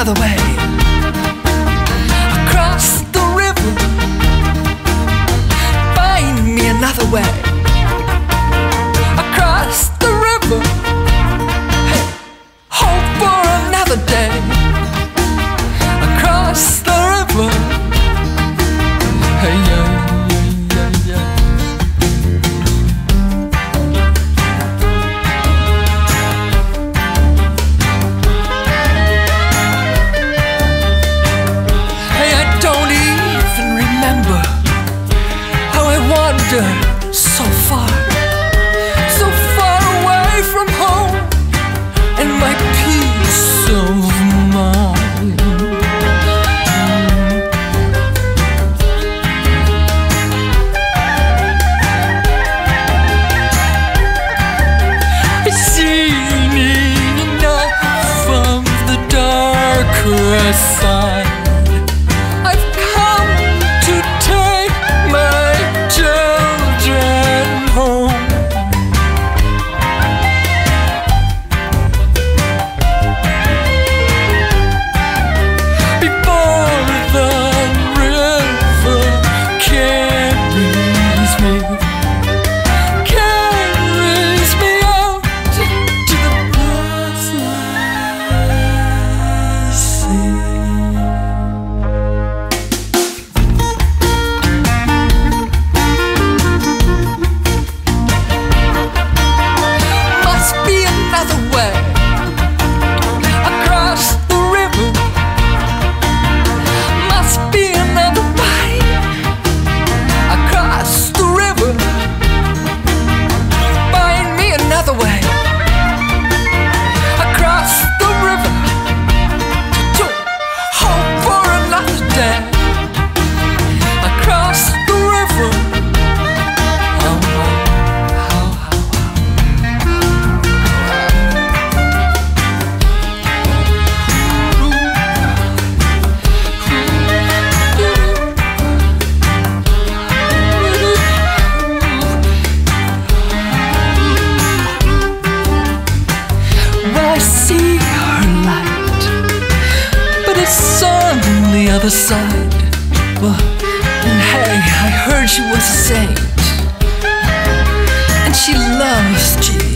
another way. good so far, so far away from home and my peace of mind. I've seen enough of the darker side. side well, And hey, I heard she was a saint. And she loves Jesus.